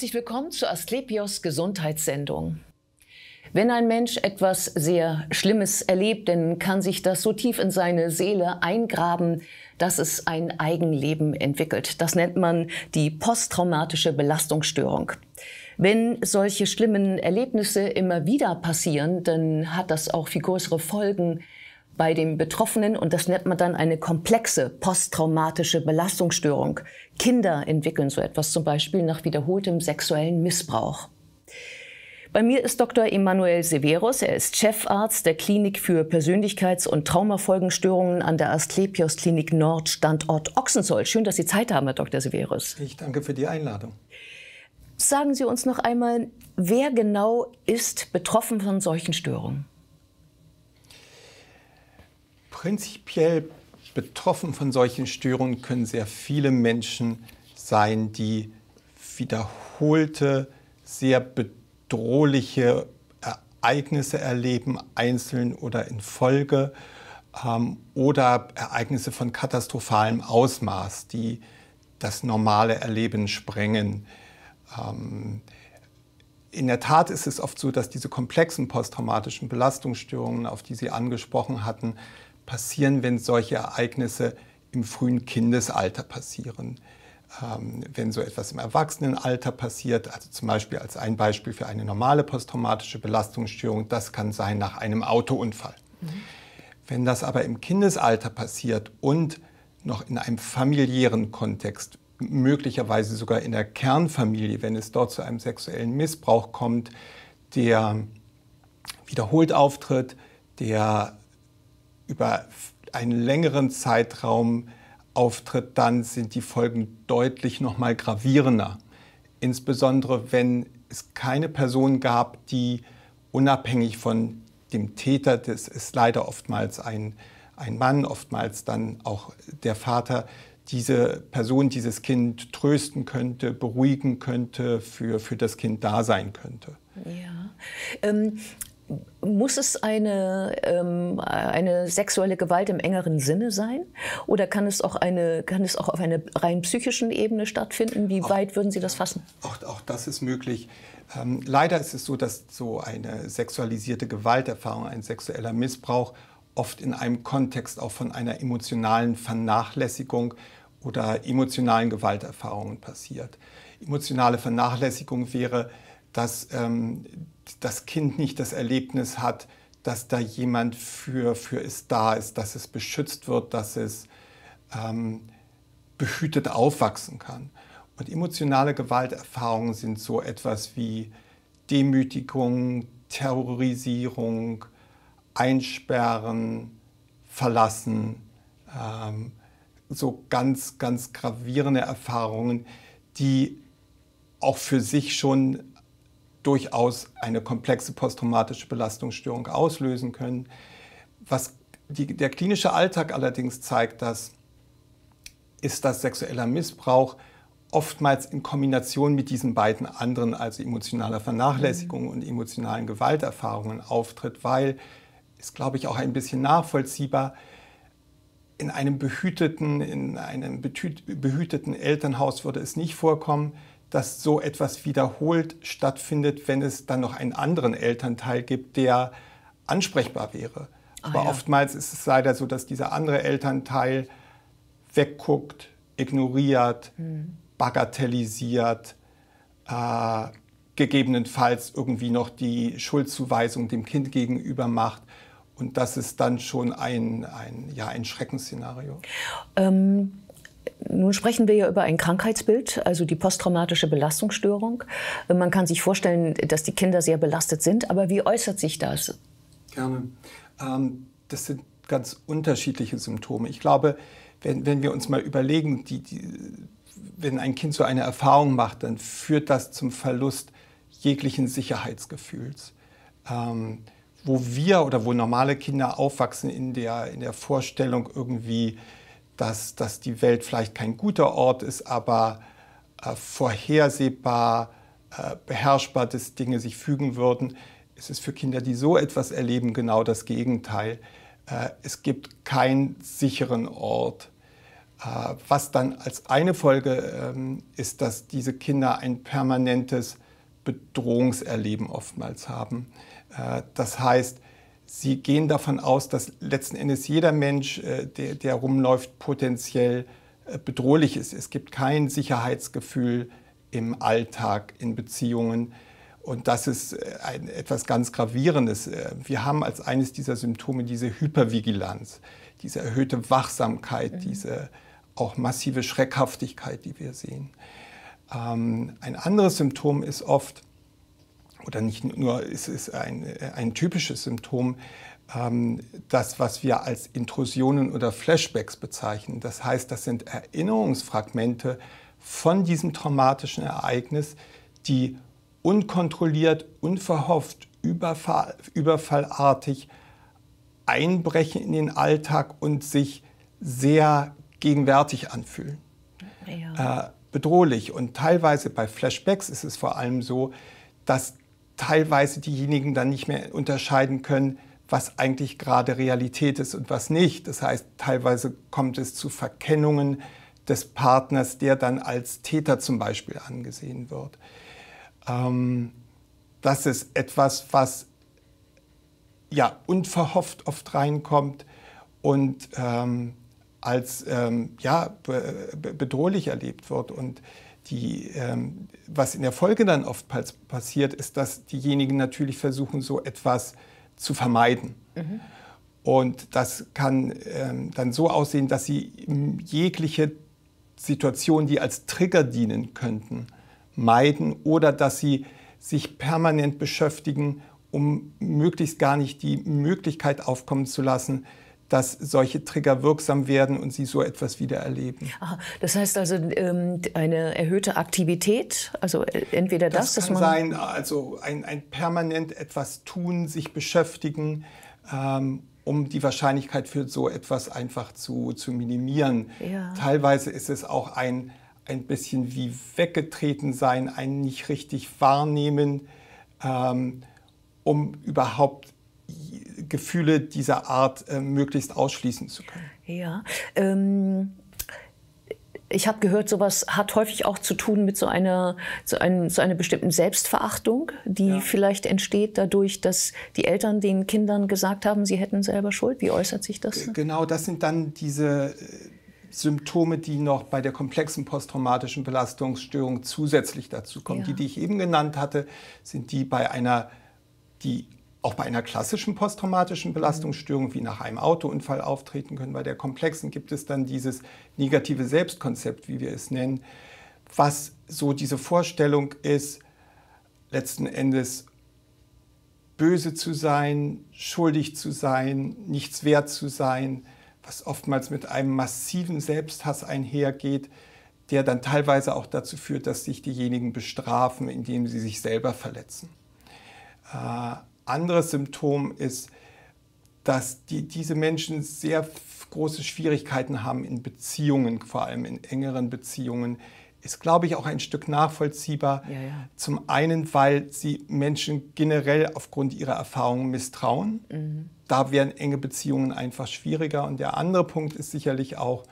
Herzlich willkommen zur Asklepios Gesundheitssendung. Wenn ein Mensch etwas sehr Schlimmes erlebt, dann kann sich das so tief in seine Seele eingraben, dass es ein Eigenleben entwickelt. Das nennt man die posttraumatische Belastungsstörung. Wenn solche schlimmen Erlebnisse immer wieder passieren, dann hat das auch viel größere Folgen bei dem Betroffenen und das nennt man dann eine komplexe posttraumatische Belastungsstörung. Kinder entwickeln so etwas zum Beispiel nach wiederholtem sexuellen Missbrauch. Bei mir ist Dr. Emanuel Severus. Er ist Chefarzt der Klinik für Persönlichkeits- und Traumafolgenstörungen an der Asklepios Klinik Nord, Standort Ochsenzoll. Schön, dass Sie Zeit haben, Herr Dr. Severus. Ich danke für die Einladung. Sagen Sie uns noch einmal, wer genau ist betroffen von solchen Störungen? Prinzipiell betroffen von solchen Störungen können sehr viele Menschen sein, die wiederholte, sehr bedrohliche Ereignisse erleben, einzeln oder in Folge, ähm, oder Ereignisse von katastrophalem Ausmaß, die das normale Erleben sprengen. Ähm, in der Tat ist es oft so, dass diese komplexen posttraumatischen Belastungsstörungen, auf die Sie angesprochen hatten, passieren, wenn solche Ereignisse im frühen Kindesalter passieren. Ähm, wenn so etwas im Erwachsenenalter passiert, also zum Beispiel als ein Beispiel für eine normale posttraumatische Belastungsstörung, das kann sein nach einem Autounfall. Mhm. Wenn das aber im Kindesalter passiert und noch in einem familiären Kontext, möglicherweise sogar in der Kernfamilie, wenn es dort zu einem sexuellen Missbrauch kommt, der wiederholt auftritt, der über einen längeren Zeitraum auftritt, dann sind die Folgen deutlich noch mal gravierender. Insbesondere wenn es keine Person gab, die unabhängig von dem Täter, das ist leider oftmals ein, ein Mann, oftmals dann auch der Vater, diese Person, dieses Kind trösten könnte, beruhigen könnte, für, für das Kind da sein könnte. Ja. Ähm, muss es eine, ähm, eine sexuelle Gewalt im engeren Sinne sein? Oder kann es auch, eine, kann es auch auf einer rein psychischen Ebene stattfinden? Wie auch, weit würden Sie das fassen? Auch, auch das ist möglich. Ähm, leider ist es so, dass so eine sexualisierte Gewalterfahrung, ein sexueller Missbrauch oft in einem Kontext auch von einer emotionalen Vernachlässigung oder emotionalen Gewalterfahrungen passiert. Emotionale Vernachlässigung wäre, dass ähm, das Kind nicht das Erlebnis hat, dass da jemand für, für es da ist, dass es beschützt wird, dass es ähm, behütet aufwachsen kann. Und emotionale Gewalterfahrungen sind so etwas wie Demütigung, Terrorisierung, Einsperren, Verlassen, ähm, so ganz, ganz gravierende Erfahrungen, die auch für sich schon durchaus eine komplexe posttraumatische Belastungsstörung auslösen können. Was die, der klinische Alltag allerdings zeigt, dass, ist, dass sexueller Missbrauch oftmals in Kombination mit diesen beiden anderen, also emotionaler Vernachlässigung mhm. und emotionalen Gewalterfahrungen auftritt, weil, ist glaube ich auch ein bisschen nachvollziehbar, in einem behüteten, in einem behüteten Elternhaus würde es nicht vorkommen, dass so etwas wiederholt stattfindet, wenn es dann noch einen anderen Elternteil gibt, der ansprechbar wäre. Ah, Aber ja. oftmals ist es leider so, dass dieser andere Elternteil wegguckt, ignoriert, mhm. bagatellisiert, äh, gegebenenfalls irgendwie noch die Schuldzuweisung dem Kind gegenüber macht. Und das ist dann schon ein, ein, ja, ein Schreckensszenario. Ähm nun sprechen wir ja über ein Krankheitsbild, also die posttraumatische Belastungsstörung. Man kann sich vorstellen, dass die Kinder sehr belastet sind, aber wie äußert sich das? Gerne. Ähm, das sind ganz unterschiedliche Symptome. Ich glaube, wenn, wenn wir uns mal überlegen, die, die, wenn ein Kind so eine Erfahrung macht, dann führt das zum Verlust jeglichen Sicherheitsgefühls. Ähm, wo wir oder wo normale Kinder aufwachsen in der, in der Vorstellung irgendwie, dass, dass die Welt vielleicht kein guter Ort ist, aber äh, vorhersehbar, äh, beherrschbar, dass Dinge sich fügen würden. Es ist für Kinder, die so etwas erleben, genau das Gegenteil. Äh, es gibt keinen sicheren Ort. Äh, was dann als eine Folge ähm, ist, dass diese Kinder ein permanentes Bedrohungserleben oftmals haben. Äh, das heißt, sie gehen davon aus, dass letzten Endes jeder Mensch, äh, der, der rumläuft, potenziell bedrohlich ist. Es gibt kein Sicherheitsgefühl im Alltag, in Beziehungen. Und das ist ein, etwas ganz Gravierendes. Wir haben als eines dieser Symptome diese Hypervigilanz, diese erhöhte Wachsamkeit, mhm. diese auch massive Schreckhaftigkeit, die wir sehen. Ähm, ein anderes Symptom ist oft, oder nicht nur, es ist ein, ein typisches Symptom, ähm, das, was wir als Intrusionen oder Flashbacks bezeichnen. Das heißt, das sind Erinnerungsfragmente von diesem traumatischen Ereignis, die unkontrolliert, unverhofft, überfall, überfallartig einbrechen in den Alltag und sich sehr gegenwärtig anfühlen. Ja. Äh, bedrohlich. Und teilweise bei Flashbacks ist es vor allem so, dass teilweise diejenigen dann nicht mehr unterscheiden können, was eigentlich gerade Realität ist und was nicht. Das heißt, teilweise kommt es zu Verkennungen des Partners, der dann als Täter zum Beispiel angesehen wird. Ähm, das ist etwas, was ja unverhofft oft reinkommt und ähm, als ähm, ja, be bedrohlich erlebt wird. Und die, ähm, was in der Folge dann oft passiert, ist, dass diejenigen natürlich versuchen, so etwas zu vermeiden. Mhm. Und das kann ähm, dann so aussehen, dass sie jegliche Situationen, die als Trigger dienen könnten, meiden oder dass sie sich permanent beschäftigen, um möglichst gar nicht die Möglichkeit aufkommen zu lassen, dass solche Trigger wirksam werden und sie so etwas wieder erleben. Aha, das heißt also ähm, eine erhöhte Aktivität, also äh, entweder das, das kann dass man sein, also ein, ein permanent etwas tun, sich beschäftigen, ähm, um die Wahrscheinlichkeit für so etwas einfach zu, zu minimieren. Ja. Teilweise ist es auch ein, ein bisschen wie weggetreten sein, ein nicht richtig wahrnehmen, ähm, um überhaupt Gefühle dieser Art äh, möglichst ausschließen zu können. Ja. Ähm ich habe gehört, sowas hat häufig auch zu tun mit so einer, so, einem, so einer bestimmten Selbstverachtung, die ja. vielleicht entsteht dadurch, dass die Eltern den Kindern gesagt haben, sie hätten selber Schuld. Wie äußert sich das? Genau, das sind dann diese äh, Symptome, die noch bei der komplexen posttraumatischen Belastungsstörung zusätzlich dazu kommen. Ja. Die, die ich eben genannt hatte, sind die bei einer, die auch bei einer klassischen posttraumatischen Belastungsstörung wie nach einem Autounfall auftreten können. Bei der komplexen gibt es dann dieses negative Selbstkonzept, wie wir es nennen, was so diese Vorstellung ist, letzten Endes böse zu sein, schuldig zu sein, nichts wert zu sein, was oftmals mit einem massiven Selbsthass einhergeht, der dann teilweise auch dazu führt, dass sich diejenigen bestrafen, indem sie sich selber verletzen. Äh, anderes Symptom ist, dass die, diese Menschen sehr große Schwierigkeiten haben in Beziehungen, vor allem in engeren Beziehungen. Ist, glaube ich, auch ein Stück nachvollziehbar. Ja, ja. Zum einen, weil sie Menschen generell aufgrund ihrer Erfahrungen misstrauen. Mhm. Da werden enge Beziehungen einfach schwieriger. Und der andere Punkt ist sicherlich auch,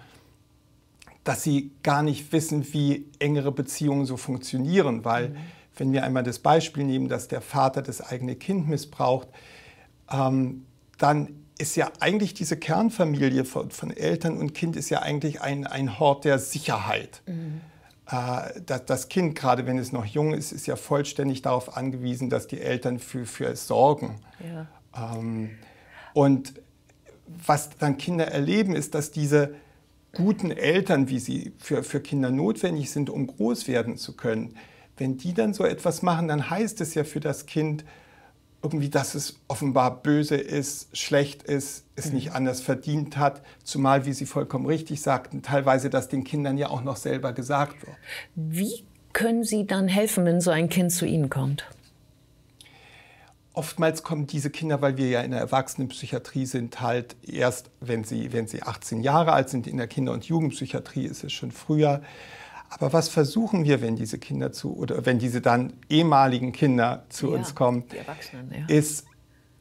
dass sie gar nicht wissen, wie engere Beziehungen so funktionieren, weil mhm wenn wir einmal das Beispiel nehmen, dass der Vater das eigene Kind missbraucht, ähm, dann ist ja eigentlich diese Kernfamilie von, von, Eltern und Kind ist ja eigentlich ein, ein Hort der Sicherheit. Mhm. Äh, das, das, Kind, gerade wenn es noch jung ist, ist ja vollständig darauf angewiesen, dass die Eltern für, für es sorgen. Ja. Ähm, und was dann Kinder erleben, ist, dass diese guten Eltern, wie sie für, für Kinder notwendig sind, um groß werden zu können, wenn die dann so etwas machen, dann heißt es ja für das Kind irgendwie, dass es offenbar böse ist, schlecht ist, es mhm. nicht anders verdient hat, zumal, wie Sie vollkommen richtig sagten, teilweise das den Kindern ja auch noch selber gesagt wird. Wie können Sie dann helfen, wenn so ein Kind zu Ihnen kommt? Oftmals kommen diese Kinder, weil wir ja in der Erwachsenenpsychiatrie sind, halt erst, wenn sie, wenn sie 18 Jahre alt sind. In der Kinder- und Jugendpsychiatrie ist es schon früher. Aber was versuchen wir, wenn diese Kinder zu oder wenn diese dann ehemaligen Kinder zu ja, uns kommen, ja. ist,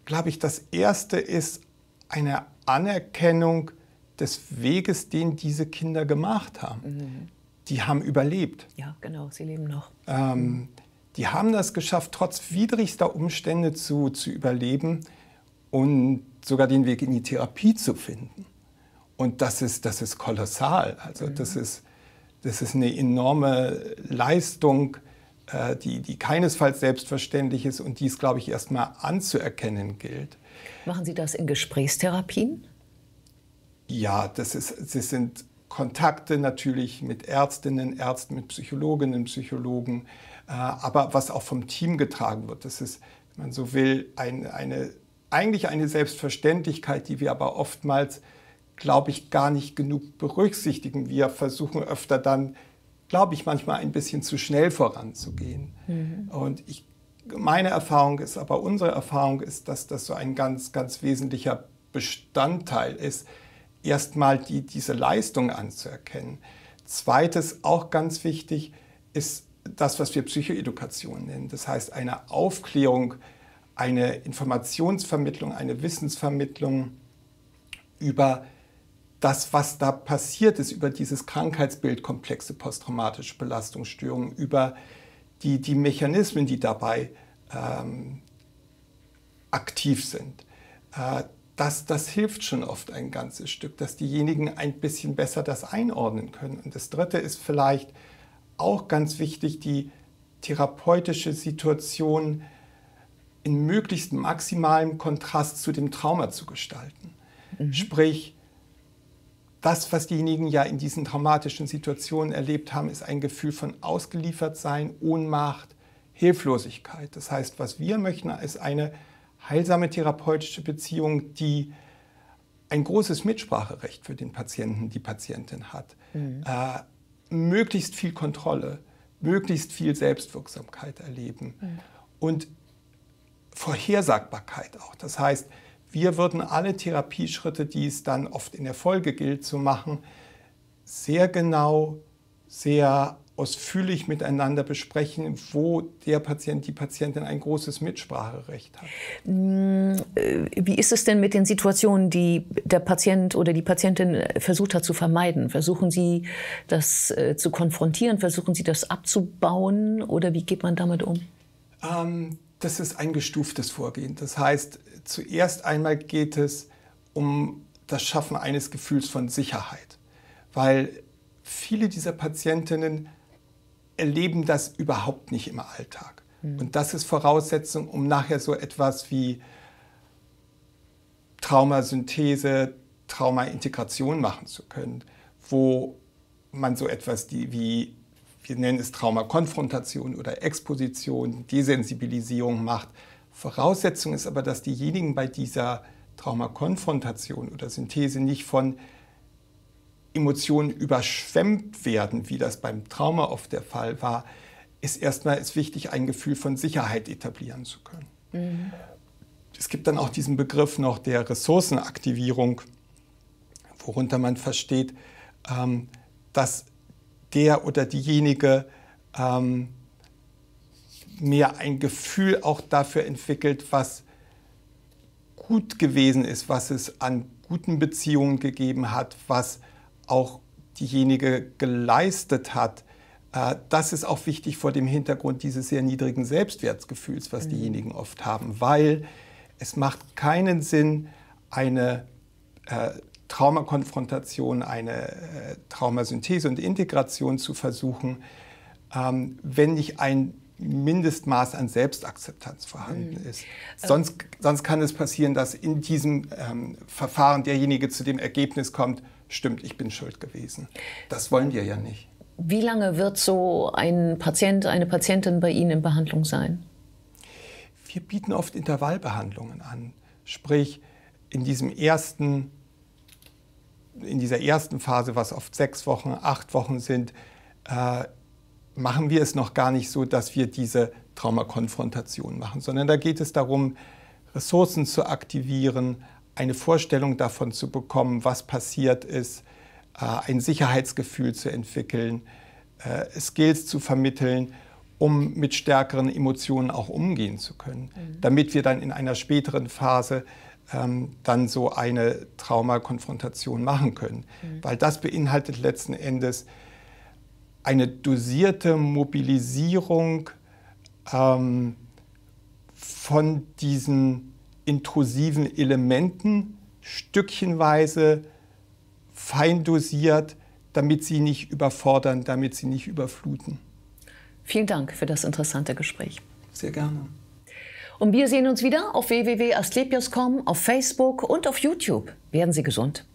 glaube ich, das erste ist eine Anerkennung des Weges, den diese Kinder gemacht haben. Mhm. Die haben überlebt. Ja, genau, sie leben noch. Ähm, die haben das geschafft, trotz widrigster Umstände zu, zu überleben und sogar den Weg in die Therapie zu finden. Und das ist, das ist kolossal. Also mhm. das, ist, das ist eine enorme Leistung, äh, die, die keinesfalls selbstverständlich ist und die es, glaube ich, erstmal anzuerkennen gilt. Machen Sie das in Gesprächstherapien? Ja, das, ist, das sind Kontakte natürlich mit Ärztinnen, Ärzten, mit Psychologinnen, Psychologen, äh, aber was auch vom Team getragen wird. Das ist, wenn man so will, ein, eine, eigentlich eine Selbstverständlichkeit, die wir aber oftmals glaube ich, gar nicht genug berücksichtigen. Wir versuchen öfter dann, glaube ich, manchmal ein bisschen zu schnell voranzugehen. Mhm. Und ich, meine Erfahrung ist, aber unsere Erfahrung ist, dass das so ein ganz, ganz wesentlicher Bestandteil ist, erstmal die, diese Leistung anzuerkennen. Zweites, auch ganz wichtig, ist das, was wir Psychoedukation nennen. Das heißt, eine Aufklärung, eine Informationsvermittlung, eine Wissensvermittlung über das, was da passiert ist, über dieses Krankheitsbild komplexe posttraumatische Belastungsstörungen, über die, die Mechanismen, die dabei ähm, aktiv sind. Äh, das, das hilft schon oft ein ganzes Stück, dass diejenigen ein bisschen besser das einordnen können. Und das Dritte ist vielleicht auch ganz wichtig, die therapeutische Situation in möglichst maximalem Kontrast zu dem Trauma zu gestalten. Mhm. Sprich, das, was diejenigen ja in diesen traumatischen Situationen erlebt haben, ist ein Gefühl von Ausgeliefertsein, Ohnmacht, Hilflosigkeit. Das heißt, was wir möchten, ist eine heilsame therapeutische Beziehung, die ein großes Mitspracherecht für den Patienten, die Patientin hat. Mhm. Äh, möglichst viel Kontrolle, möglichst viel Selbstwirksamkeit erleben mhm. und Vorhersagbarkeit auch. Das heißt, wir würden alle Therapieschritte, die es dann oft in der Folge gilt zu machen, sehr genau, sehr ausführlich miteinander besprechen, wo der Patient, die Patientin ein großes Mitspracherecht hat. Mm, äh, wie ist es denn mit den Situationen, die der Patient oder die Patientin versucht hat zu vermeiden? Versuchen Sie das äh, zu konfrontieren? Versuchen Sie das abzubauen? Oder wie geht man damit um? Ähm, das ist ein gestuftes Vorgehen. Das heißt, zuerst einmal geht es um das Schaffen eines Gefühls von Sicherheit, weil viele dieser Patientinnen erleben das überhaupt nicht im Alltag. Mhm. Und das ist Voraussetzung, um nachher so etwas wie Traumasynthese, Traumaintegration machen zu können, wo man so etwas wie wir nennen es Traumakonfrontation oder Exposition, Desensibilisierung macht. Voraussetzung ist aber, dass diejenigen bei dieser Traumakonfrontation oder Synthese nicht von Emotionen überschwemmt werden, wie das beim Trauma oft der Fall war, ist erstmal ist wichtig, ein Gefühl von Sicherheit etablieren zu können. Mhm. Es gibt dann auch diesen Begriff noch der Ressourcenaktivierung, worunter man versteht, ähm, dass der oder diejenige ähm, mehr ein Gefühl auch dafür entwickelt, was gut gewesen ist, was es an guten Beziehungen gegeben hat, was auch diejenige geleistet hat. Äh, das ist auch wichtig vor dem Hintergrund dieses sehr niedrigen Selbstwertgefühls, was mhm. diejenigen oft haben, weil es macht keinen Sinn, eine äh, Traumakonfrontation, eine äh, Traumasynthese und Integration zu versuchen, ähm, wenn nicht ein Mindestmaß an Selbstakzeptanz vorhanden mhm. ist. Sonst, sonst kann es passieren, dass in diesem ähm, Verfahren derjenige zu dem Ergebnis kommt, stimmt, ich bin schuld gewesen. Das wollen wir ja nicht. Wie lange wird so ein Patient, eine Patientin bei Ihnen in Behandlung sein? Wir bieten oft Intervallbehandlungen an. Sprich, in diesem ersten in dieser ersten Phase, was oft sechs Wochen, acht Wochen sind, äh, machen wir es noch gar nicht so, dass wir diese Traumakonfrontation machen, sondern da geht es darum, Ressourcen zu aktivieren, eine Vorstellung davon zu bekommen, was passiert ist, äh, ein Sicherheitsgefühl zu entwickeln, äh, Skills zu vermitteln, um mit stärkeren Emotionen auch umgehen zu können, mhm. damit wir dann in einer späteren Phase ähm, dann so eine Traumakonfrontation machen können. Mhm. Weil das beinhaltet letzten Endes eine dosierte Mobilisierung ähm, von diesen intrusiven Elementen, stückchenweise, fein dosiert, damit sie nicht überfordern, damit sie nicht überfluten. Vielen Dank für das interessante Gespräch. Sehr gerne. Und wir sehen uns wieder auf www.asklepios.com, auf Facebook und auf YouTube. Werden Sie gesund.